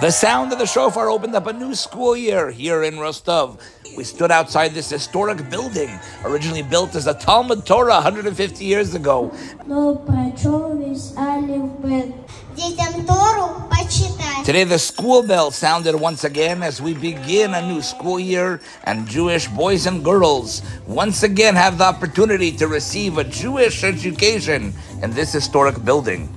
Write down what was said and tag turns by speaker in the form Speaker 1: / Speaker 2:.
Speaker 1: The sound of the shofar opened up a new school year here in Rostov. We stood outside this historic building, originally built as a Talmud Torah 150 years ago. Today, the school bell sounded once again as we begin a new school year, and Jewish boys and girls once again have the opportunity to receive a Jewish education in this historic building.